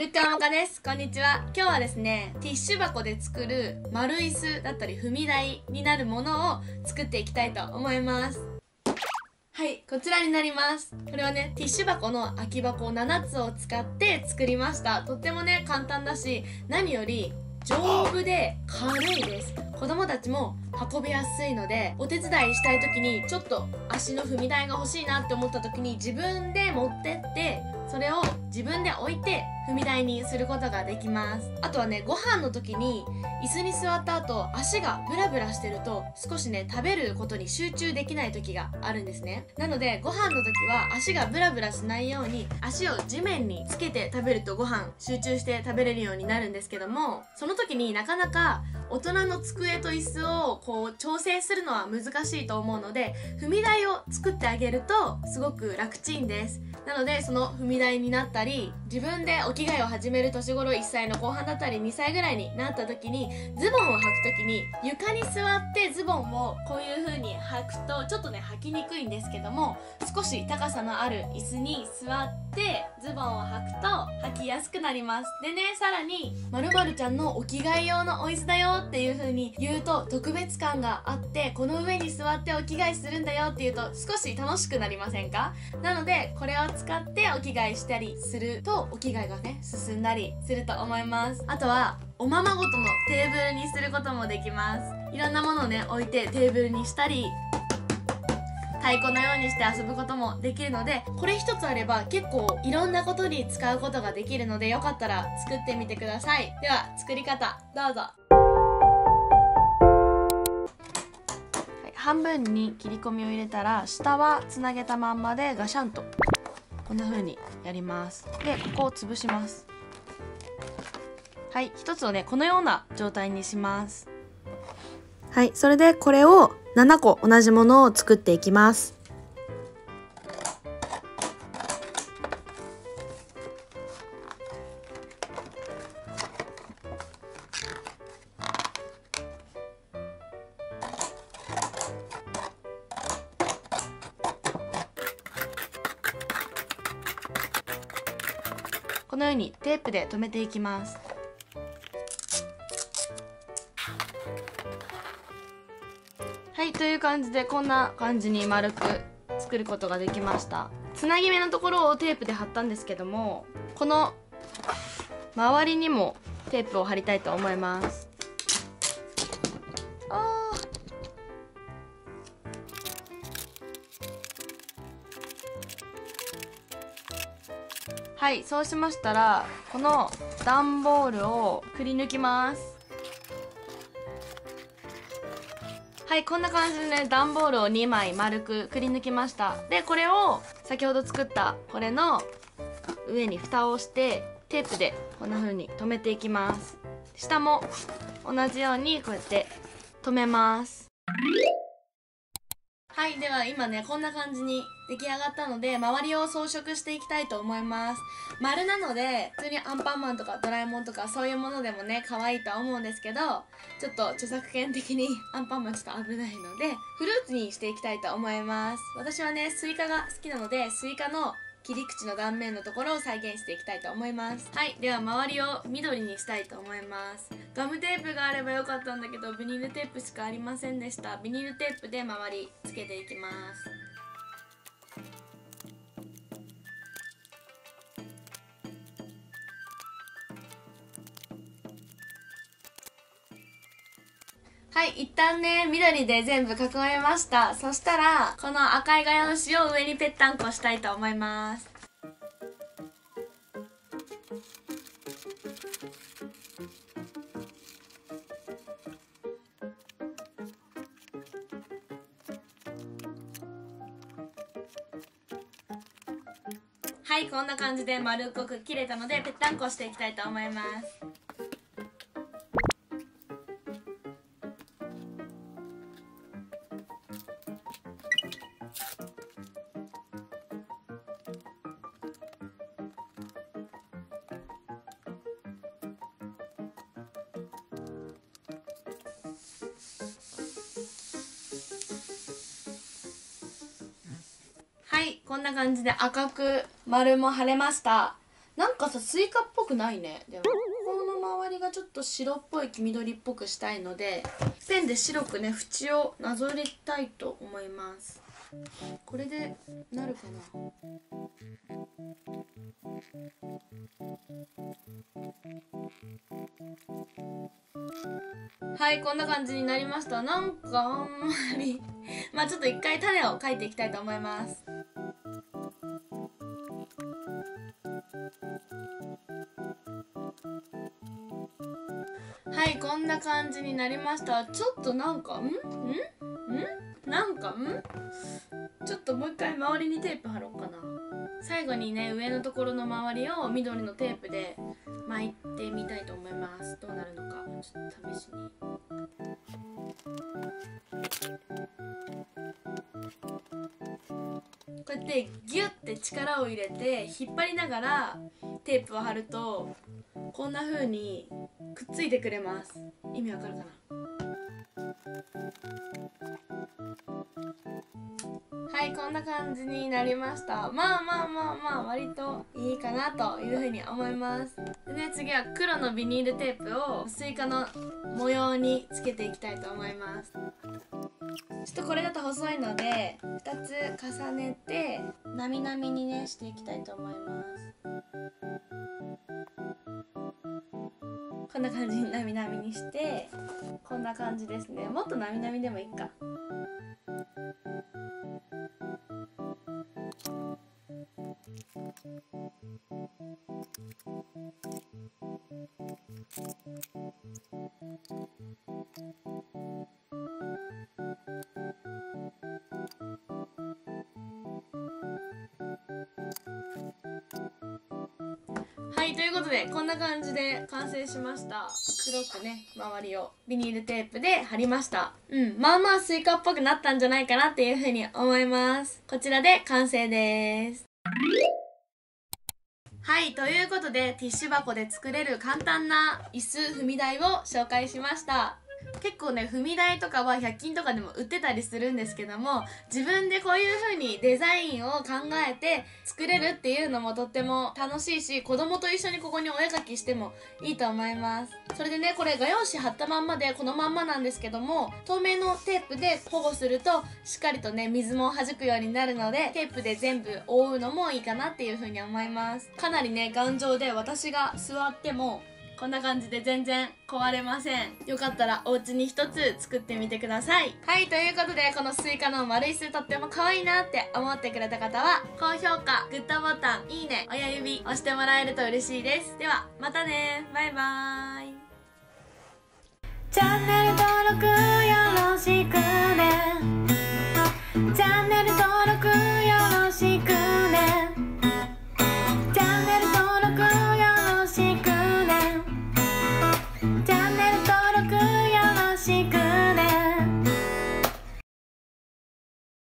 ルッカーモカです。こんにちは。今日はですね、ティッシュ箱で作る丸椅子だったり踏み台になるものを作っていきたいと思います。はい、こちらになります。これはね、ティッシュ箱の空き箱7つを使って作りました。とってもね、簡単だし、何より丈夫で軽いです。子供たちも運びやすいので、お手伝いしたい時にちょっと足の踏み台が欲しいなって思った時に自分で持ってって、それを自分で置いて踏み台にすることができます。あとはねご飯の時に椅子に座った後足がブラブラしてると少しね食べることに集中できない時があるんですね。なのでご飯の時は足がブラブラしないように足を地面につけて食べるとご飯集中して食べれるようになるんですけどもその時になかなか大人の机と椅子をこう調整するのは難しいと思うので踏み台を作ってあげるとすごく楽ちんです。なのでその踏み台になったり自分でお着替えを始める年頃1歳の後半だったり2歳ぐらいになった時にズボンを履く時に床に座ってズボンをこういう風に履くとちょっとね履きにくいんですけども少し高さのある椅子に座ってズボンを履くと履きやすくなります。でねさらにまるまるちゃんのお着替え用のお椅子だよっていう風に言うと特別感があってこの上に座ってお着替えするんだよっていうと少し楽しくなりませんか？なのでこれを使ってお着替えしたりするとお着替えがね進んだりすると思います。あとはおままごとのテーブルにすることもできます。いろんなものをね置いてテーブルにしたり太鼓のようにして遊ぶこともできるのでこれ一つあれば結構いろんなことに使うことができるのでよかったら作ってみてください。では作り方どうぞ。半分に切り込みを入れたら下はつなげたまんまでガシャンと。こんな風にやります。でここを潰します。はい一つをねこのような状態にします。はいそれでこれを7個同じものを作っていきます。のようにテープで留めていきます。はいという感じでこんな感じに丸く作ることができました。つなぎ目のところをテープで貼ったんですけどもこの周りにもテープを貼りたいと思います。はいそうしましたらこの段ボールをくり抜きます。はいこんな感じでね段ボールを2枚丸くくり抜きました。でこれを先ほど作ったこれの上に蓋をしてテープでこんな風に留めていきます。下も同じようにこうやって留めます。はいでは今ねこんな感じに出来上がったので周りを装飾していきたいと思います。丸なので普通にアンパンマンとかドラえもんとかそういうものでもね可愛いとは思うんですけどちょっと著作権的に アンパンマンちょっと危ないのでフルーツにしていきたいと思います。私はねスイカが好きなのでスイカの切り口の断面のところを再現していきたいと思います。はいでは周りを緑にしたいと思います。ガムテープがあればよかったんだけどビニールテープしかありませんでした。ビニールテープで周りつけていきます。はい、一旦ね、緑で全部囲めました。そしたら、この赤い画用紙を上にぺったんこしたいと思います。はい、こんな感じで丸っこく切れたので、ぺったんこしていきたいと思います。はいこんな感じで赤く丸も貼れました。なんかさスイカっぽくないね。でもこの周りがちょっと白っぽい黄緑っぽくしたいのでペンで白くね縁をなぞりたいと思います。これでなるかな？はいこんな感じになりました。なんかあんまり。まあちょっと一回種を描いていきたいと思います。はいこんな感じになりました。ちょっとなんかん？ん？ん？なんかん？ちょっともう一回周りにテープ貼ろうかな。最後にね上のところの周りを緑のテープで巻いてみたいと思います。どうなるのか。ちょっと試しに。こうやってギュッて力を入れて引っ張りながらテープを貼るとこんな風にくっついてくれます。意味わかるかな？はいこんな感じになりました。まあまあまあまあ割といいかなというふうに思います。でね次は黒のビニールテープをスイカの模様につけていきたいと思います。ちょっとこれだと細いので2つ重ねてなみなみにねしていきたいと思います。こんな感じになみなみにしてこんな感じですね。もっとなみなみでもいいか。ということでこんな感じで完成しました。黒くね周りをビニールテープで貼りました。うん。まあまあスイカっぽくなったんじゃないかなっていうふうに思います。こちらで完成です。はいということでティッシュ箱で作れる簡単な椅子踏み台を紹介しました結構ね踏み台とかは100均とかでも売ってたりするんですけども自分でこういう風にデザインを考えて作れるっていうのもとっても楽しいし子供と一緒にここにお絵描きしてもいいと思います。それでねこれ画用紙貼ったまんまでこのまんまなんですけども透明のテープで保護するとしっかりとね水も弾くようになるのでテープで全部覆うのもいいかなっていう風に思います。かなりね頑丈で私が座ってもこんな感じで全然壊れません。よかったらお家に一つ作ってみてください。はいということでこのスイカの丸椅子とっても可愛いなって思ってくれた方は高評価グッドボタンいいね親指押してもらえると嬉しいです。ではまたね。バイバーイ。チャンネル登録よろしくね。チャンネル登録